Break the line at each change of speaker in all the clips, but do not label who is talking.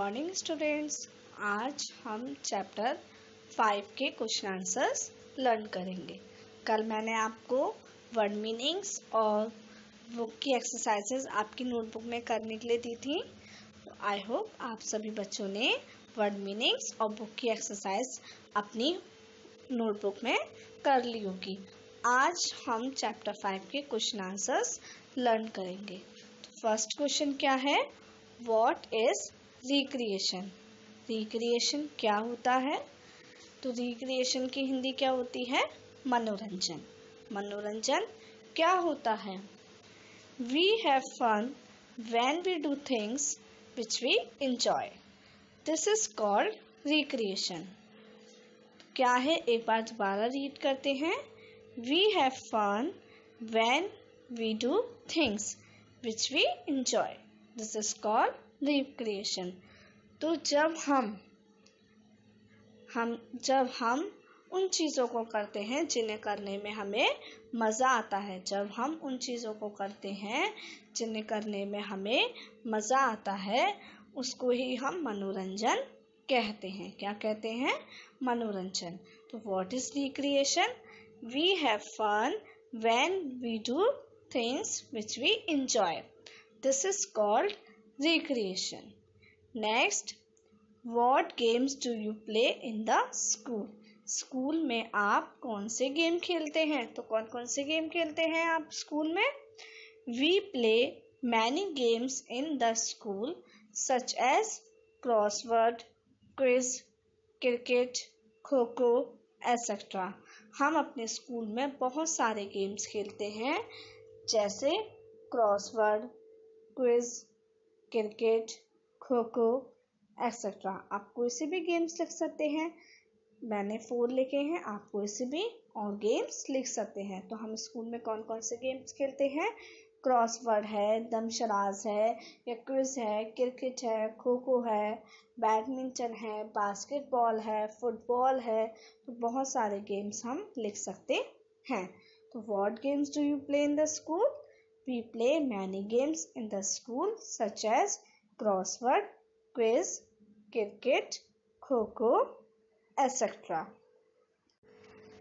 Morning students आज हम chapter five के क्वेश्चन आंसर्स लर्न करेंगे। कल मैंने आपको वर्ड मीनिंग्स और बुक की एक्सरसाइजेज आपकी नोटबुक में करने के लिए दी थी। आई होप आप सभी बच्चों ने वर्ड मीनिंग्स और बुक की एक्सरसाइज अपनी नोटबुक में कर ली होगी। आज हम चैप्टर फाइव के क्वेश्चन आंसर्स लर्न करेंगे। तो फ़र्स्ट क्वेश्चन क्या है? वॉट इज़ रिक्रिएशन रिक्रिएशन क्या होता है? तो रिक्रिएशन की हिंदी क्या होती है? मनोरंजन। मनोरंजन क्या होता है? We have fun when we do things which we enjoy this is called recreation क्या है? एक बार दोबारा रीड करते हैं. We have fun when we do things which we enjoy this is called recreation तो जब हम हम, जब हम उन चीज़ों को करते हैं जिन्हें करने में हमें मज़ा आता है, जब हम उन चीज़ों को करते हैं जिन्हें करने में हमें मज़ा आता है, उसको ही हम मनोरंजन कहते हैं। क्या कहते हैं? मनोरंजन। तो what is recreation we have fun when we do things which we enjoy this is called recreation. Next, what games do you play in the school? School में आप कौन से गेम खेलते हैं तो कौन कौन से गेम खेलते हैं आप स्कूल में we play many games in the school such as crossword quiz cricket kho kho etcetera हम अपने स्कूल में बहुत सारे गेम्स खेलते हैं जैसे क्रॉसवर्ड क्विज क्रिकेट खो खो एक्सेट्रा आप कोई से भी गेम्स लिख सकते हैं। मैंने फोर लिखे हैं। आप कोई से भी और गेम्स लिख सकते हैं। तो हम स्कूल में कौन कौन से गेम्स खेलते हैं? क्रॉसवर्ड है, दमशराज है, या क्विज है क्रिकेट है खो खो है बैडमिंटन है बास्केटबॉल है फुटबॉल है। तो बहुत सारे गेम्स हम लिख सकते हैं। तो what games do you play in the school We play many games in the school such as crossword, quiz, cricket, kho etc.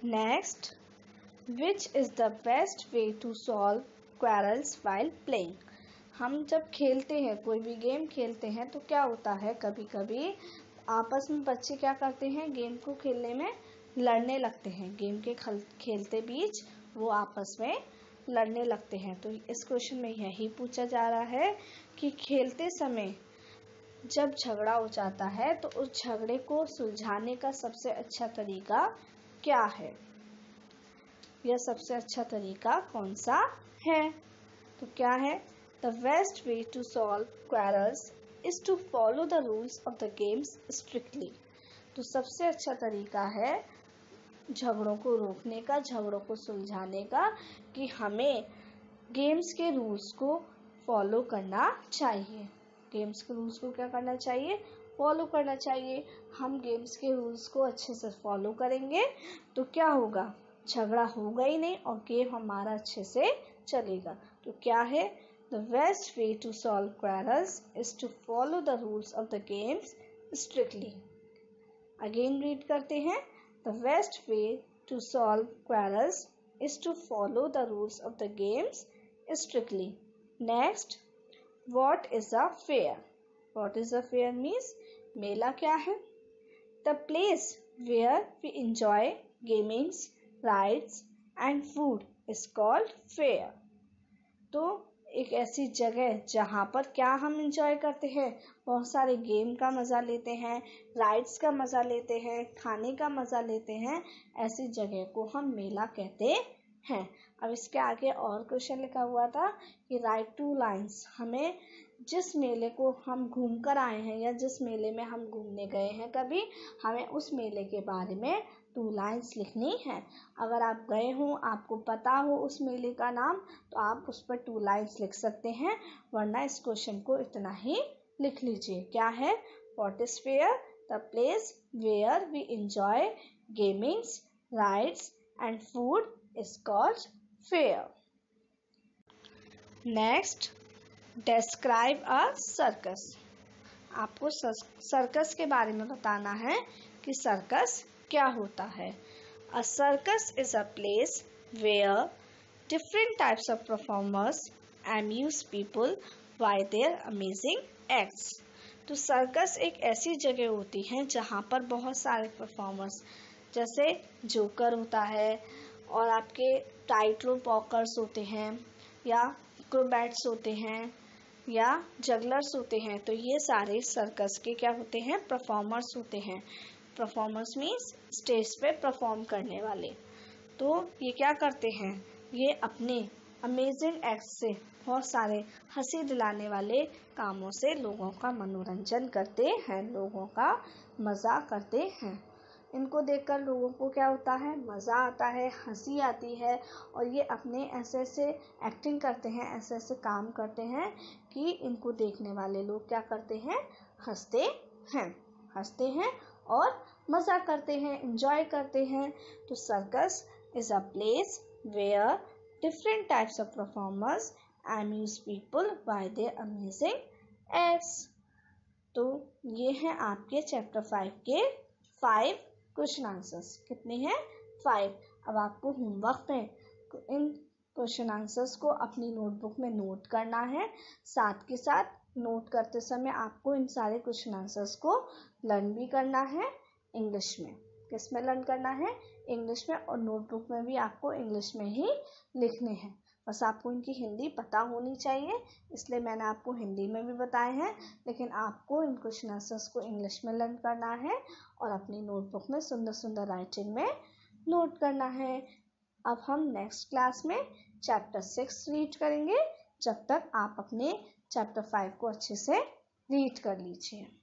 Next, which is the best way to solve quarrels while playing? हम जब खेलते हैं कोई भी game खेलते हैं तो क्या होता है कभी कभी आपस में बच्चे क्या करते हैं गेम को खेलने में लड़ने लगते हैं गेम के खेलते बीच वो आपस में लड़ने लगते हैं। तो इस क्वेश्चन में यही पूछा जा रहा है कि खेलते समय जब झगड़ा हो जाता है तो उस झगड़े को सुलझाने का सबसे अच्छा तरीका क्या है? यह सबसे अच्छा तरीका कौन सा है? तो क्या है? The best way to solve quarrels is to follow the rules of the games strictly तो सबसे अच्छा तरीका है झगड़ों को रोकने का, झगड़ों को सुलझाने का कि हमें गेम्स के रूल्स को फॉलो करना चाहिए। गेम्स के रूल्स को क्या करना चाहिए? फॉलो करना चाहिए। हम गेम्स के रूल्स को अच्छे से फॉलो करेंगे तो क्या होगा? झगड़ा होगा ही नहीं और गेम हमारा अच्छे से चलेगा। तो क्या है? The best way to solve quarrels is to follow the rules of the games strictly again read करते हैं। The best way to solve quarrels is to follow the rules of the games strictly. Next, what is a fair? What is a fair means? Mela kya hai? The place where we enjoy gamings, rides and food is called fair. So. एक ऐसी जगह जहाँ पर क्या हम enjoy करते हैं। बहुत सारे गेम का मज़ा लेते हैं राइड्स का मज़ा लेते हैं, खाने का मज़ा लेते हैं। ऐसी जगह को हम मेला कहते हैं। अब इसके आगे और क्वेश्चन लिखा हुआ था कि राइट टू लाइंस हमें जिस मेले को हम घूम कर आए हैं या जिस मेले में हम घूमने गए हैं कभी, हमें उस मेले के बारे में टू लाइंस लिखनी है। अगर आप गए हों, आपको पता हो उस मेले का नाम तो आप उस पर टू लाइंस लिख सकते हैं। वरना इस क्वेश्चन को इतना ही लिख लीजिए। क्या है? What is fair the place where we enjoy gamings rides and food is called fair next describe a circus. आपको सर्कस के बारे में बताना है कि सर्कस क्या होता है? A circus is a place where different types of performers amuse people by their amazing acts. तो सर्कस एक ऐसी जगह होती है जहाँ पर बहुत सारे परफॉर्मर्स जैसे जोकर होता है और आपके टाइट रोप वॉकर्स होते हैं या क्रोबैट्स होते हैं या जगलर्स होते हैं तो ये सारे सर्कस के क्या होते हैं? परफॉर्मर्स होते हैं। परफॉर्मर्स मीन्स स्टेज पे परफॉर्म करने वाले। तो ये क्या करते हैं? ये अपने अमेजिंग एक्ट से बहुत सारे हँसी दिलाने वाले कामों से लोगों का मनोरंजन करते हैं, लोगों का मज़ा करते हैं। इनको देखकर लोगों को क्या होता है? मज़ा आता है, हँसी आती है और ये अपने ऐसे ऐसे एक्टिंग करते हैं, ऐसे ऐसे काम करते हैं कि इनको देखने वाले लोग क्या करते हैं? हँसते हैं हँसते हैं और मज़ा करते हैं इंजॉय करते हैं। तो circus is a place where different types of performers amuse people by their amazing acts तो ये हैं आपके चैप्टर फाइव के फाइव क्वेश्चन आंसर्स कितने हैं? फाइव अब आपको होमवर्क में इन क्वेश्चन आंसर्स को अपनी नोटबुक में नोट करना है। साथ के साथ नोट करते समय आपको इन सारे क्वेश्चन आंसर्स को लर्न भी करना है इंग्लिश में। किसमें लर्न करना है? इंग्लिश में और नोटबुक में भी आपको इंग्लिश में ही लिखने हैं। बस आपको इनकी हिंदी पता होनी चाहिए, इसलिए मैंने आपको हिंदी में भी बताए हैं, लेकिन आपको इन क्वेश्चन आंसर्स को इंग्लिश में लर्न करना है और अपनी नोटबुक में सुंदर सुंदर राइटिंग में नोट करना है। अब हम नेक्स्ट क्लास में चैप्टर सिक्स रीड करेंगे, जब तक आप अपने चैप्टर फाइव को अच्छे से रीड कर लीजिए।